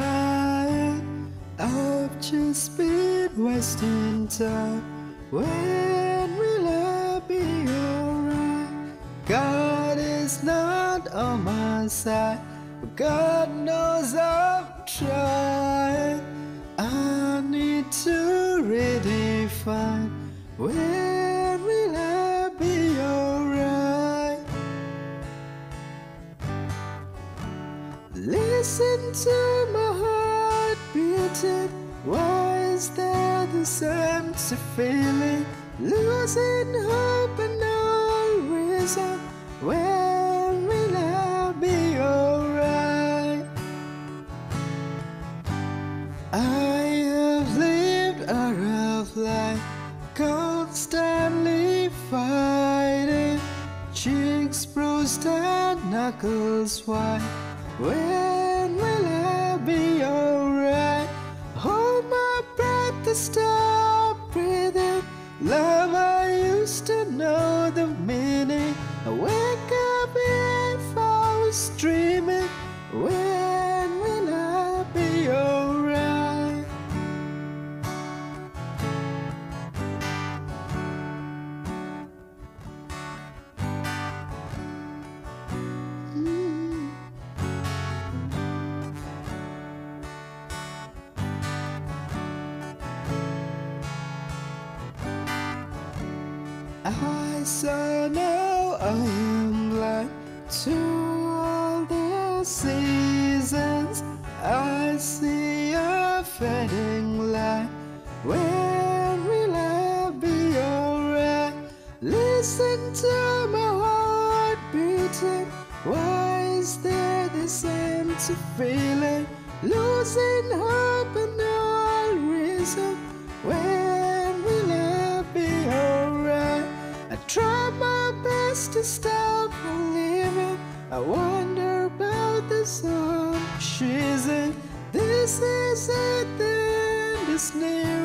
dying. I've just been wasting time. When will I be alright? God is not on my side, but God knows I'm trying. I need to redefine when Listen to my heart beating. Why is there this empty feeling? Losing hope and no reason. When will I be alright? I have lived a rough life, constantly fighting. Cheeks bruised and knuckles white. When will I be alright? Hold my breath to stop breathing. Love, I used to know the meaning. I wake up if I was dreaming. I saw now I am blind to all the seasons. I see a fading light. When will I be alright? Listen to my heart beating. Why is there this empty feeling? Losing hope and no reason. When best to stop believing. I wonder about the song she's. This is it, the end is near.